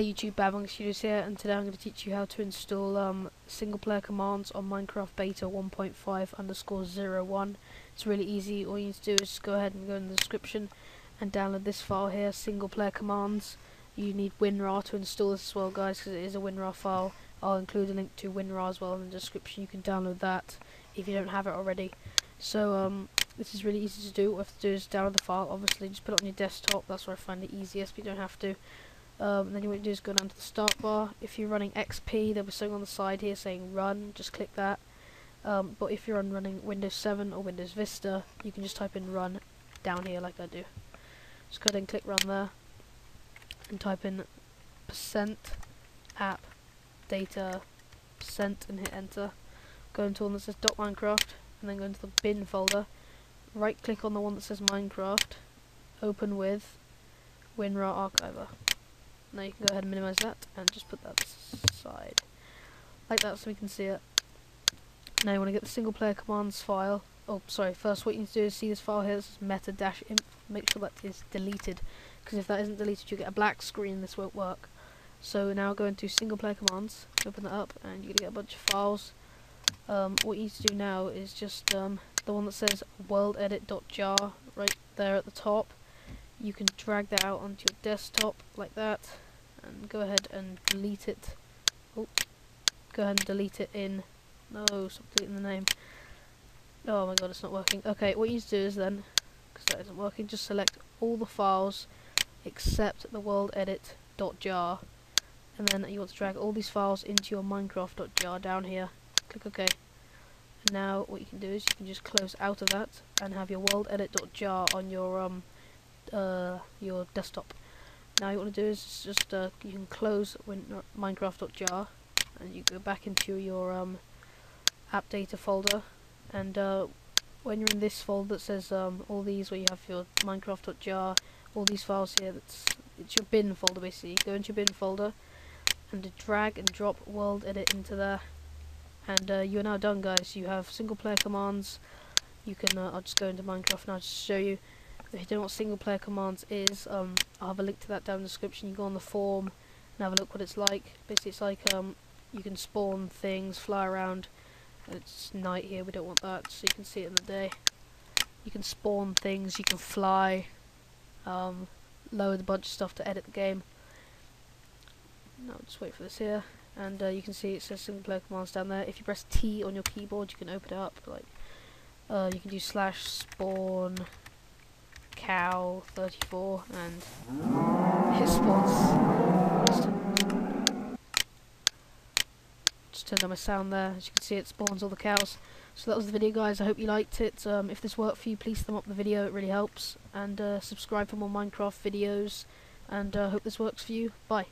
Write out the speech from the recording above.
Hey YouTube, Bad Monkey Studios here, and today I'm going to teach you how to install um, single player commands on Minecraft Beta 1.5 underscore 01. It's really easy, all you need to do is go ahead and go in the description and download this file here, single player commands. You need WinRAR to install this as well guys, because it is a WinRAR file. I'll include a link to WinRAR as well in the description, you can download that if you don't have it already. So um, this is really easy to do, what you have to do is download the file, obviously just put it on your desktop, that's where I find it easiest, but you don't have to. Um, then you want to do is go down to the start bar. If you're running XP, there'll be something on the side here saying run, just click that. Um, but if you're on running Windows 7 or Windows Vista, you can just type in run down here like I do. Just go ahead and click run there and type in percent app data percent and hit enter. Go into one that says .minecraft and then go into the bin folder. Right click on the one that says Minecraft, open with WinRAR Archiver. Now you can go ahead and minimize that and just put that aside. Like that so we can see it. Now you want to get the single player commands file. Oh, sorry, first what you need to do is see this file here, this is meta-inf, make sure that is deleted. Because if that isn't deleted you get a black screen, this won't work. So now go into single player commands, open that up, and you're going to get a bunch of files. Um, what you need to do now is just um, the one that says worldedit.jar right there at the top you can drag that out onto your desktop like that and go ahead and delete it. Oh go ahead and delete it in. No stop deleting the name. Oh my god it's not working. Okay what you need to do is then because that isn't working just select all the files except the world edit.jar and then you want to drag all these files into your minecraft.jar down here. Click ok. And now what you can do is you can just close out of that and have your world edit.jar on your um uh, your desktop. Now what you want to do is just uh, you can close Minecraft.jar and you go back into your um, app data folder and uh, when you're in this folder that says um, all these where you have your Minecraft.jar all these files here that's it's your bin folder basically. Go into your bin folder and drag and drop world edit into there and uh, you're now done guys. You have single player commands. You can uh, I'll just go into Minecraft now to show you if you don't know what single player commands is, um, I'll have a link to that down in the description. You go on the form and have a look what it's like. Basically, it's like um, you can spawn things, fly around. It's night here, we don't want that, so you can see it in the day. You can spawn things, you can fly, um, load a bunch of stuff to edit the game. Now, just wait for this here. And uh, you can see it says single player commands down there. If you press T on your keyboard, you can open it up. Like, uh, you can do slash spawn cow 34 and his spawns just turn, just turn on my sound there. As you can see it spawns all the cows. So that was the video guys. I hope you liked it. Um, if this worked for you please thumb up the video. It really helps. And uh, subscribe for more Minecraft videos. And I uh, hope this works for you. Bye